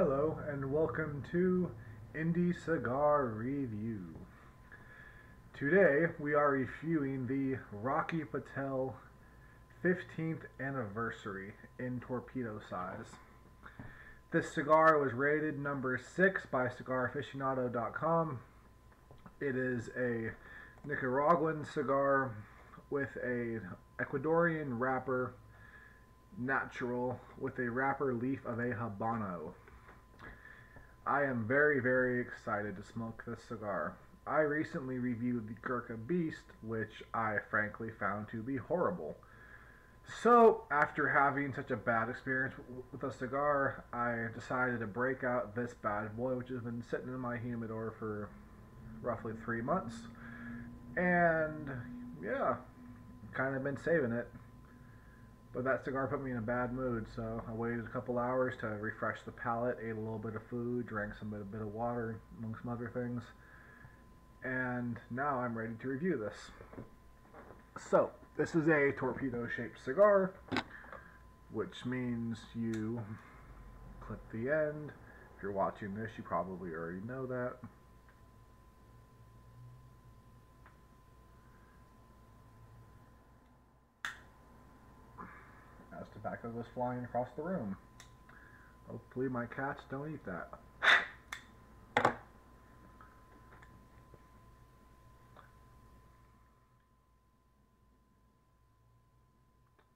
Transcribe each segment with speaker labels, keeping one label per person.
Speaker 1: Hello and welcome to Indie Cigar Review. Today we are reviewing the Rocky Patel 15th anniversary in torpedo size. This cigar was rated number 6 by CigarAficionado.com. It is a Nicaraguan cigar with a Ecuadorian wrapper, natural, with a wrapper leaf of a Habano. I am very, very excited to smoke this cigar. I recently reviewed the Gurkha Beast, which I frankly found to be horrible. So, after having such a bad experience with a cigar, I decided to break out this bad boy, which has been sitting in my humidor for roughly three months. And, yeah, kind of been saving it. But that cigar put me in a bad mood, so I waited a couple hours to refresh the palate, ate a little bit of food, drank some bit, a bit of water, among some other things. And now I'm ready to review this. So, this is a torpedo-shaped cigar, which means you clip the end. If you're watching this, you probably already know that. as tobacco goes flying across the room. Hopefully my cats don't eat that.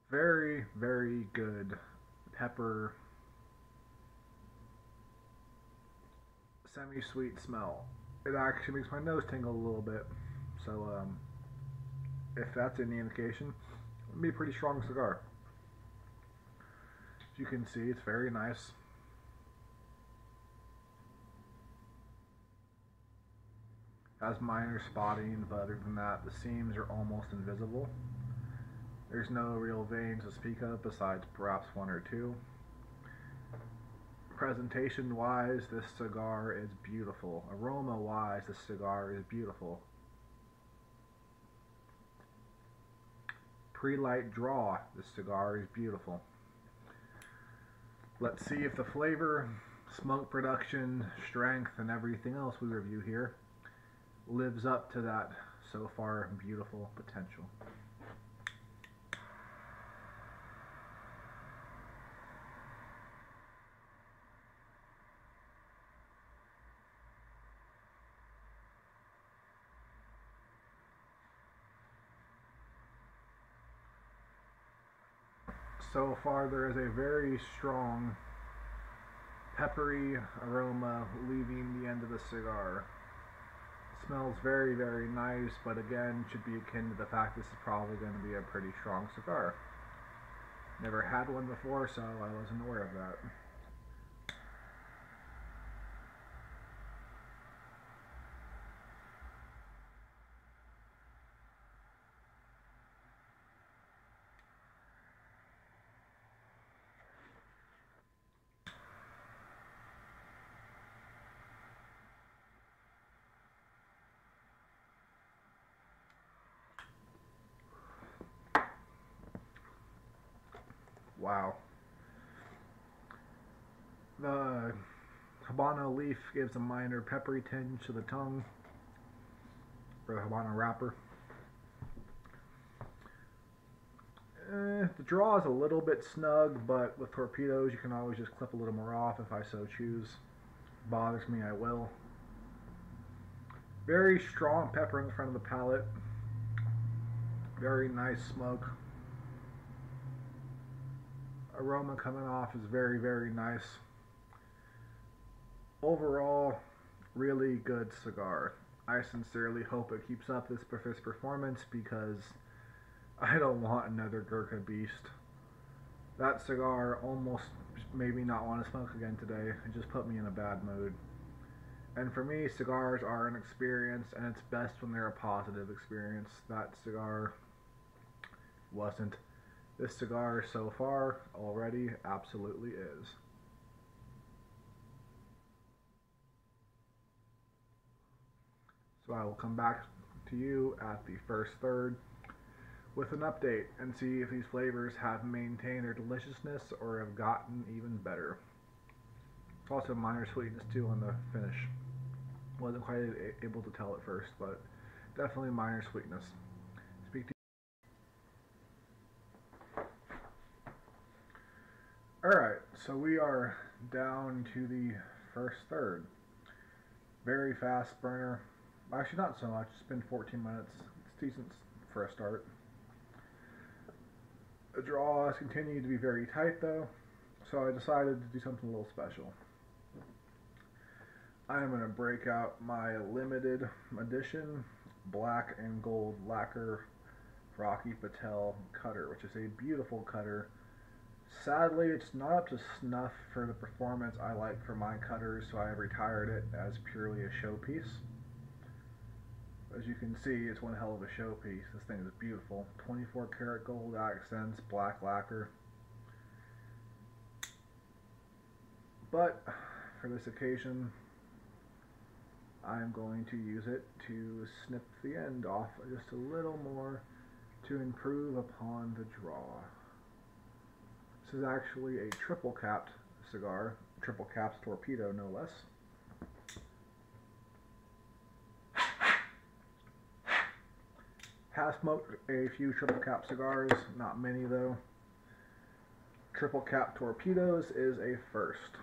Speaker 1: Very, very good pepper, semi-sweet smell. It actually makes my nose tingle a little bit. So, um, if that's any indication, it'd be a pretty strong cigar. As you can see, it's very nice. Has minor spotting, but other than that, the seams are almost invisible. There's no real veins to speak of besides perhaps one or two. Presentation wise, this cigar is beautiful. Aroma wise, this cigar is beautiful. Pre-light draw, this cigar is beautiful. Let's see if the flavor, smoke production, strength, and everything else we review here lives up to that so far beautiful potential. So far there is a very strong peppery aroma leaving the end of the cigar. It smells very, very nice, but again, should be akin to the fact this is probably going to be a pretty strong cigar. Never had one before, so I wasn't aware of that. Wow. The Habano leaf gives a minor peppery tinge to the tongue for the Habano wrapper. Eh, the draw is a little bit snug, but with torpedoes you can always just clip a little more off if I so choose. Bothers me, I will. Very strong pepper in the front of the palate. Very nice smoke aroma coming off is very, very nice. Overall, really good cigar. I sincerely hope it keeps up this, performance because I don't want another Gurkha Beast. That cigar almost made me not want to smoke again today. It just put me in a bad mood. And for me, cigars are an experience, and it's best when they're a positive experience. That cigar wasn't. This cigar so far already absolutely is. So I will come back to you at the first third with an update and see if these flavors have maintained their deliciousness or have gotten even better. Also minor sweetness too on the finish. Wasn't quite able to tell at first, but definitely minor sweetness. Speak to Alright, so we are down to the first third. Very fast burner. Actually, not so much. It's been 14 minutes. It's decent for a start. The draws continue to be very tight though, so I decided to do something a little special. I am going to break out my limited edition black and gold lacquer Rocky Patel cutter, which is a beautiful cutter. Sadly, it's not up to snuff for the performance I like for my cutters, so I have retired it as purely a showpiece. As you can see, it's one hell of a showpiece. This thing is beautiful. 24 karat gold accents, black lacquer. But for this occasion, I'm going to use it to snip the end off just a little more to improve upon the draw. This is actually a triple capped cigar, triple capped torpedo no less. Have smoked a few triple cap cigars, not many though. Triple cap torpedoes is a first.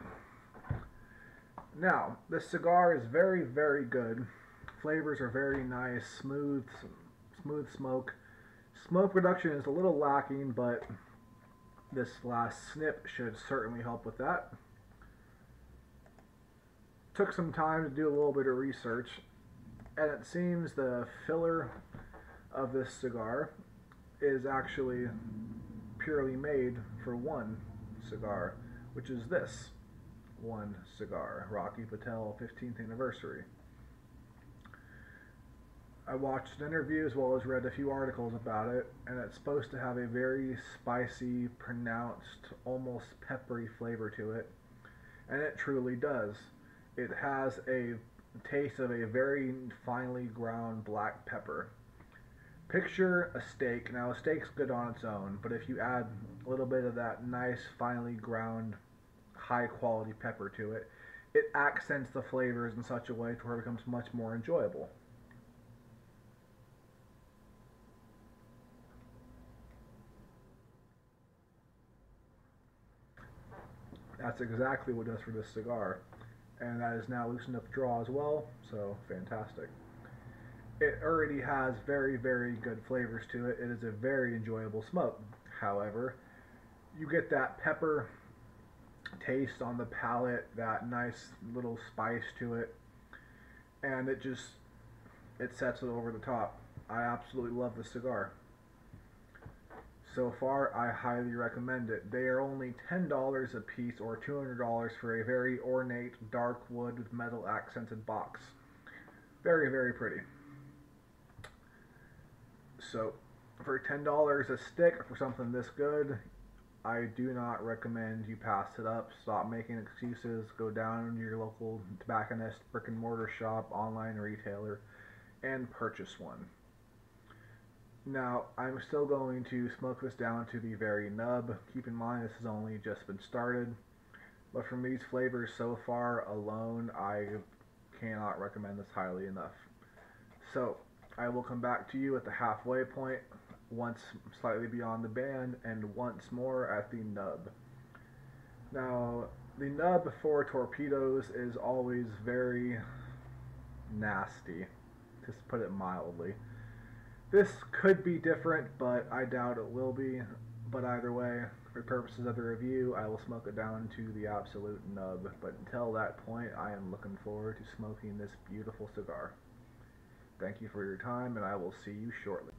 Speaker 1: Now, this cigar is very, very good. Flavors are very nice, smooth, smooth smoke. Smoke production is a little lacking, but this last snip should certainly help with that. Took some time to do a little bit of research, and it seems the filler of this cigar is actually purely made for one cigar, which is this one cigar, Rocky Patel 15th anniversary. I watched an interview as well as read a few articles about it, and it's supposed to have a very spicy, pronounced, almost peppery flavor to it, and it truly does. It has a taste of a very finely ground black pepper. Picture a steak. Now, a steak's good on its own, but if you add a little bit of that nice, finely ground, high quality pepper to it, it accents the flavors in such a way to where it becomes much more enjoyable. That's exactly what does for this cigar. And that is now loosened up draw as well, so fantastic. It already has very, very good flavors to it. It is a very enjoyable smoke. However, you get that pepper taste on the palate, that nice little spice to it, and it just, it sets it over the top. I absolutely love this cigar. So far, I highly recommend it. They are only $10 a piece or $200 for a very ornate dark wood with metal accented box. Very, very pretty. So, for $10 a stick for something this good, I do not recommend you pass it up. Stop making excuses. Go down to your local tobacconist, brick and mortar shop, online retailer, and purchase one. Now, I'm still going to smoke this down to the very nub. Keep in mind this has only just been started. But from these flavors so far alone, I cannot recommend this highly enough. So, I will come back to you at the halfway point, once slightly beyond the band, and once more at the nub. Now, the nub for torpedoes is always very nasty, to put it mildly. This could be different, but I doubt it will be. But either way, for purposes of the review, I will smoke it down to the absolute nub. But until that point, I am looking forward to smoking this beautiful cigar. Thank you for your time, and I will see you shortly.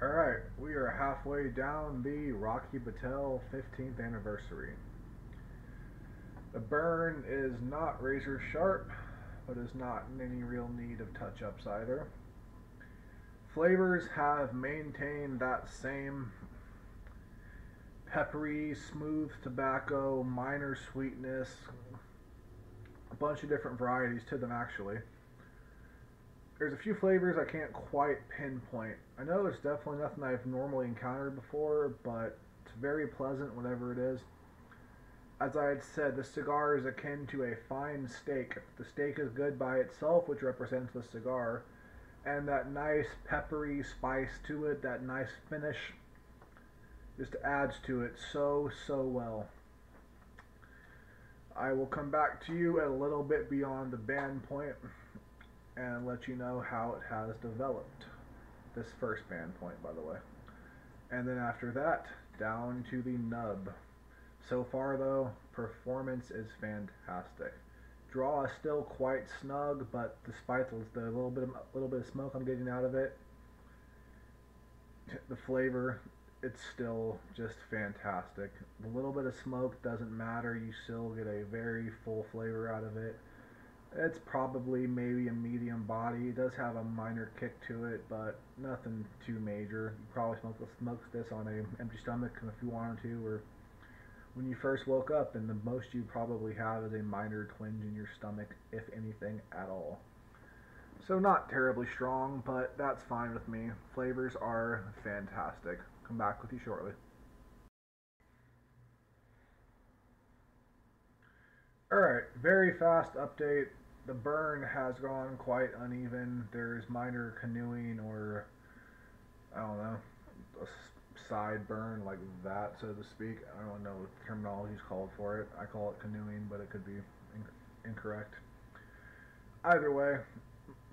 Speaker 1: Alright, we are halfway down the Rocky Patel 15th anniversary. The burn is not razor sharp, but is not in any real need of touch-ups either. Flavors have maintained that same peppery, smooth tobacco, minor sweetness, a bunch of different varieties to them actually. There's a few flavors I can't quite pinpoint. I know there's definitely nothing I've normally encountered before, but it's very pleasant, whatever it is. As I had said, the cigar is akin to a fine steak. The steak is good by itself, which represents the cigar, and that nice peppery spice to it, that nice finish, just adds to it so, so well. I will come back to you a little bit beyond the band point and let you know how it has developed. This first band point, by the way. And then after that, down to the nub. So far, though, performance is fantastic. Draw is still quite snug, but despite the, little bit of little bit of smoke I'm getting out of it, the flavor it's still just fantastic. The little bit of smoke doesn't matter. You still get a very full flavor out of it. It's probably maybe a medium body. It does have a minor kick to it, but nothing too major. You probably smoke, smoke this on an empty stomach if you wanted to, or when you first woke up, and the most you probably have is a minor twinge in your stomach, if anything at all. So not terribly strong, but that's fine with me. Flavors are fantastic. Come back with you shortly. Alright, very fast update. The burn has gone quite uneven. There's minor canoeing or, I don't know, a side burn like that, so to speak. I don't know what terminology is called for it. I call it canoeing, but it could be incorrect. Either way,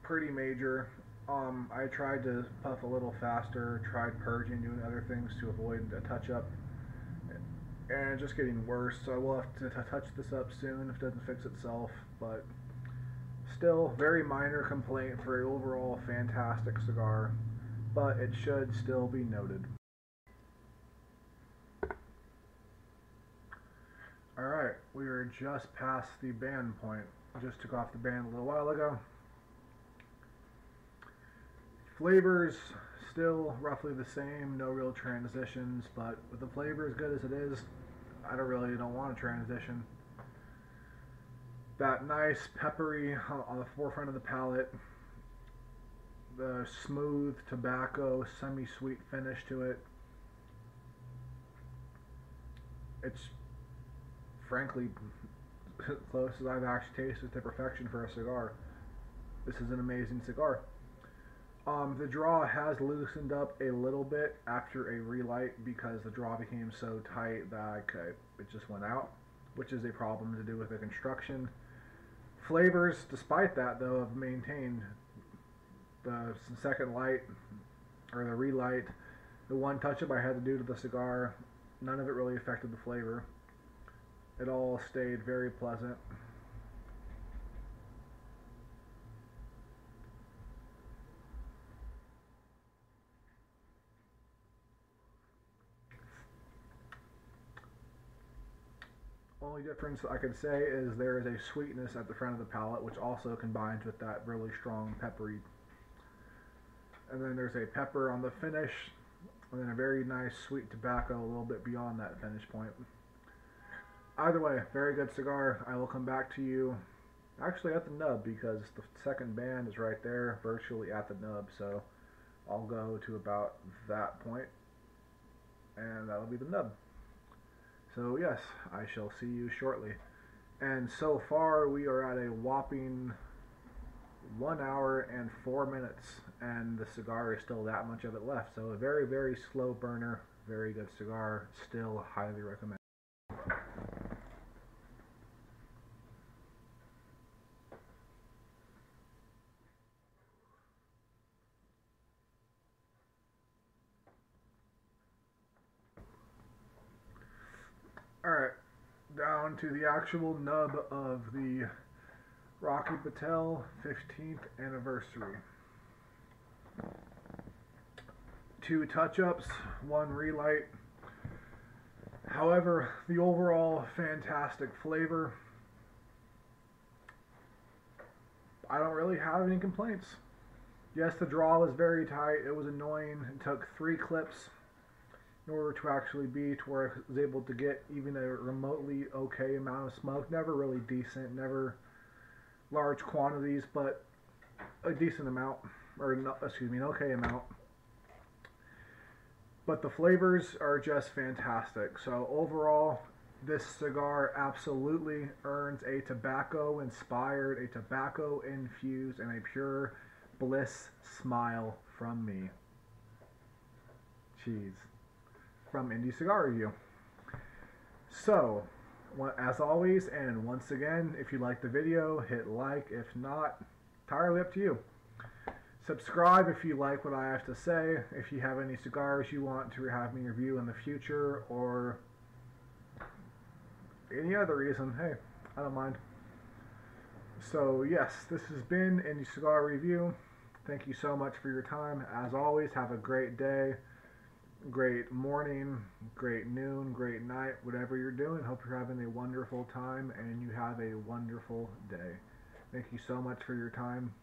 Speaker 1: pretty major. Um, I tried to puff a little faster, tried purging, doing other things to avoid a touch up, and just getting worse. So I will have to touch this up soon if it doesn't fix itself. But still, very minor complaint for an overall fantastic cigar, but it should still be noted. Alright, we are just past the band point. Just took off the band a little while ago. Flavors still roughly the same, no real transitions, but with the flavor as good as it is, I don't really don't want a transition. That nice peppery on the forefront of the palate, the smooth tobacco, semi-sweet finish to it. It's frankly close as I've actually tasted to perfection for a cigar. This is an amazing cigar. Um, the draw has loosened up a little bit after a relight because the draw became so tight that okay, it just went out, which is a problem to do with the construction. Flavors, despite that though, have maintained the second light or the relight. The one touch-up I had to do to the cigar, none of it really affected the flavor. It all stayed very pleasant. Only difference I could say is there is a sweetness at the front of the palate, which also combines with that really strong peppery. And then there's a pepper on the finish, and then a very nice sweet tobacco a little bit beyond that finish point. Either way, very good cigar. I will come back to you actually at the nub because the second band is right there, virtually at the nub. So I'll go to about that point, and that'll be the nub. So yes, I shall see you shortly. And so far we are at a whopping one hour and four minutes and the cigar is still that much of it left. So a very, very slow burner, very good cigar, still highly recommend. Alright, down to the actual nub of the Rocky Patel 15th anniversary. Two touch-ups, one relight. However, the overall fantastic flavor, I don't really have any complaints. Yes, the draw was very tight. It was annoying. It took three clips in order to actually be to where I was able to get even a remotely okay amount of smoke. Never really decent, never large quantities, but a decent amount, or no, excuse me, an okay amount. but the flavors are just fantastic. So overall, this cigar absolutely earns a tobacco inspired, a tobacco infused, and a pure bliss smile from me. Cheese. From Indie Cigar Review. So, as always, and once again, if you like the video, hit like. If not, entirely up to you. Subscribe if you like what I have to say. If you have any cigars you want to have me review in the future, or any other reason, hey, I don't mind. So, yes, this has been Indie Cigar Review. Thank you so much for your time. As always, have a great day, great morning, great noon, great night, whatever you're doing. Hope you're having a wonderful time and you have a wonderful day. Thank you so much for your time.